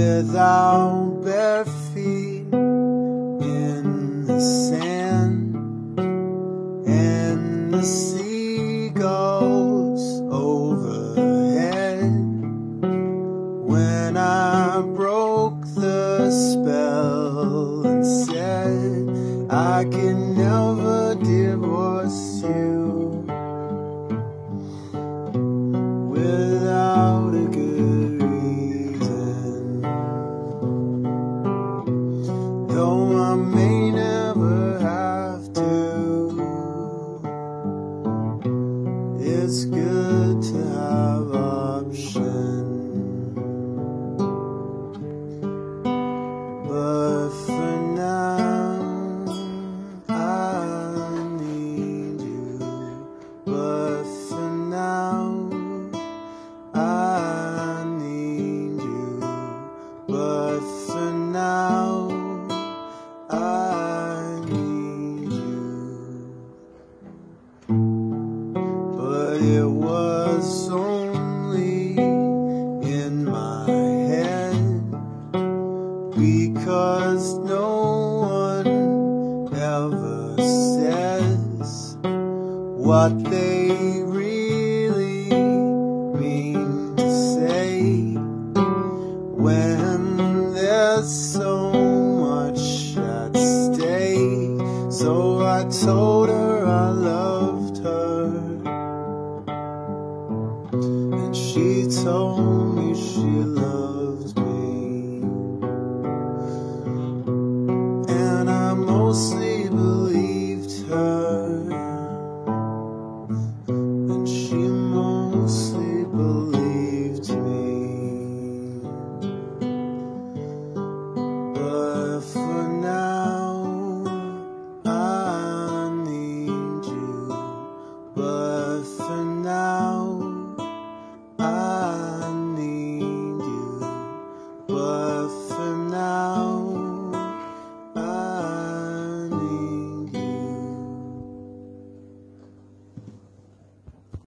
without bare feet in the sand and the seagulls overhead. When I broke the spell and said I can never divorce you For now, I need you. But it was only in my head because no one ever says what they so much at stake. So I told her I loved her, and she told me she loves